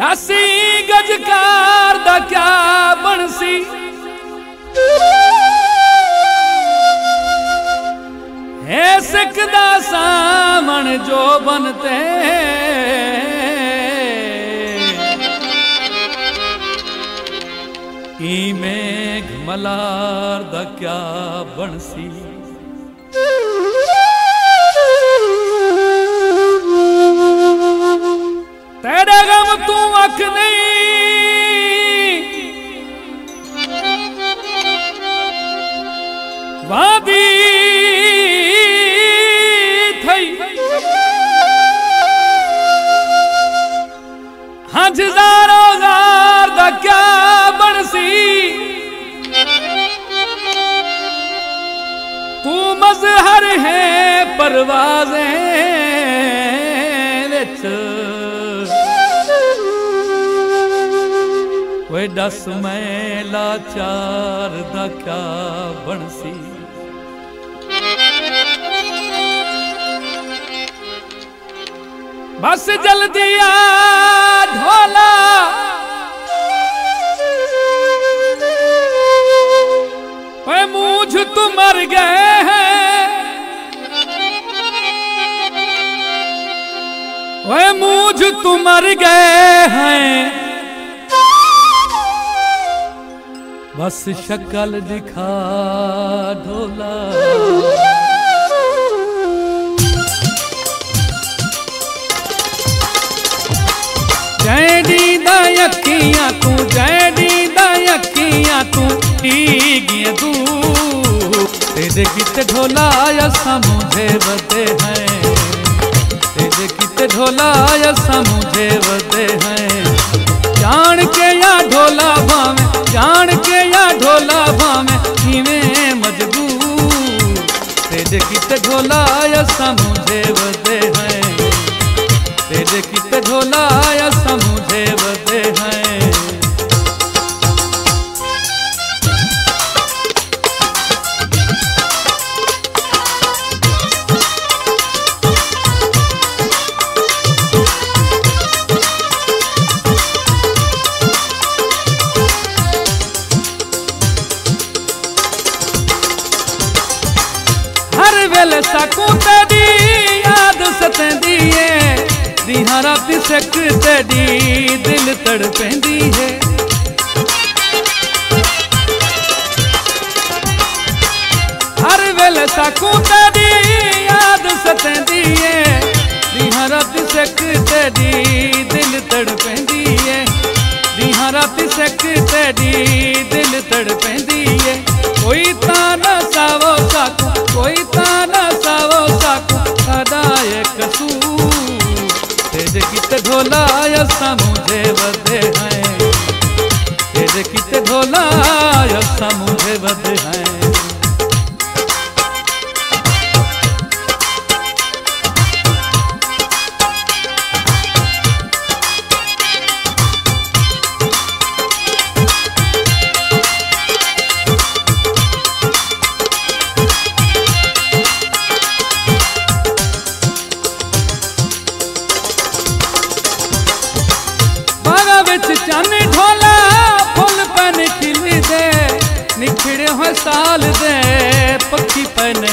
नसी गजकार दा क्या बनसी? है सिख दा सामन जो बनते की मेघ मला ਦਾ ਕਿਆ ਬਣਸੀ ਤੇਰੇ ਗਮ ਤੂੰ ਅੱਖ ਨਹੀਂ ਵਾਦੀ ਥਈ। परवाजें विच। वे दस मैं लाचार क्या बनसी बस जल्दी आ, ढोला। मूझ तू मर गए। वे मूझ तू मर गए हैं। बस शक्ल दिखा ढोला। जैडी दयकियाँ तू, जैडी दयकियाँ तू टीगियाँ तू। तेरे कित ढोला यसा मुझे बदे हैं। कित ढोला मुझे वदे हैं। जान के या ढोला भावे, जान के या ढोला भावे, किवें मजबूर तेरे कित ढोला मुझे वदे हैं। तेरे कित ढोला यसा सक तेरी दिल तड़पेंदी है। हर वेले साकू तेरी याद सतेंदी है। दिहां राती सक तेरी दिल तड़पेंदी है। दिहां राती सक तेरी दिल तड़पेंदी है। कोई ताना सावो साकू कोई ताना सावो साकू सदाए कसूर। तेरे कित ढोला यसा मुझे बदे हैं? तेरे कित ढोला यसा मुझे बदे हैं? बिच चन ढोला फुल पन खिल दे निखड़े हो साल दे पक्षी पन